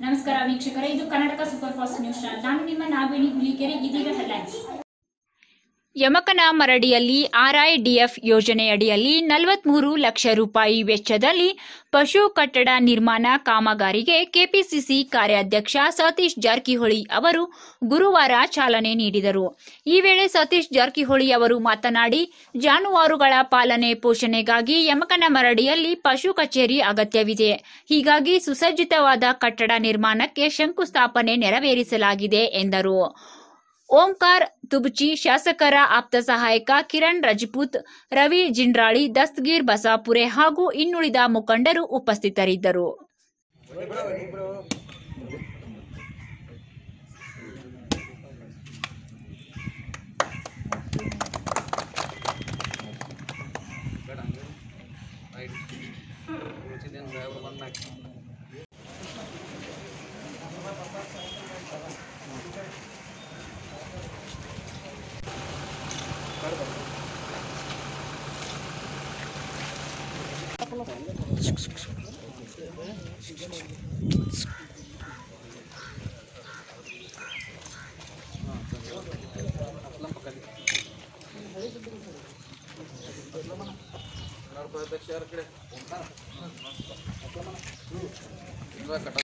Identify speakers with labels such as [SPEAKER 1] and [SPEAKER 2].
[SPEAKER 1] ನಮಸ್ಕಾರ ವೀಕ್ಷಕರೇ ಇದು ಕರ್ನಾಟಕ ಸೂಪರ್ ಫಾಸ್ಟ್ ನ್ಯೂಸ್ ನಾನು ನಿಮ್ಮ ನಾಗವೇಣಿ ಹುಲಿಕೆರೆ ಇದೀಗ ಹೆಡ್ಲೈನ್ಸ್
[SPEAKER 2] ಯಮಕನ ಮರಡಿಯಲ್ಲಿ ಆರ್ಐಡಿಎಫ್ ಯೋಜನೆಯಡಿಯಲ್ಲಿ ನಲವತ್ಮೂರು ಲಕ್ಷ ರೂಪಾಯಿ ವೆಚ್ಚದಲ್ಲಿ ಪಶು ಕಟ್ಟಡ ನಿರ್ಮಾಣ ಕಾಮಗಾರಿಗೆ ಕೆಪಿಸಿಸಿ ಕಾರ್ಯಾಧ್ಯಕ್ಷ ಸತೀಶ್ ಜಾರಕಿಹೊಳಿ ಅವರು ಗುರುವಾರ ಚಾಲನೆ ನೀಡಿದರು. ಈ ವೇಳೆ ಸತೀಶ್ ಜಾರಕಿಹೊಳಿ ಅವರು ಮಾತನಾಡಿ, ಜಾನುವಾರುಗಳ ಪಾಲನೆ ಪೋಷಣೆಗಾಗಿ ಯಮಕನ ಮರಡಿಯಲ್ಲಿ ಪಶು ಕಚೇರಿ ಅಗತ್ಯವಿದೆ. ಹೀಗಾಗಿ ಸುಸಜ್ಜಿತವಾದ ಕಟ್ಟಡ ನಿರ್ಮಾಣಕ್ಕೆ ಶಂಕುಸ್ಥಾಪನೆ ನೆರವೇರಿಸಲಾಗಿದೆ ಎಂದರು. ಓಂಕಾರ್ ತುಬಚಿ ಶಾಸಕರ ಆಪ್ತ ಸಹಾಯಕ ಕಿರಣ್ ರಜಪೂತ್, ರವಿ ಜಿಂಡ್ರಾಳಿ, ದಸ್ತಗೀರ್ ಬಸಾಪುರೆ ಹಾಗೂ ಇನ್ನುಳಿದ ಮುಖಂಡರು ಉಪಸ್ಥಿತರಿದ್ದರು. ಕಟ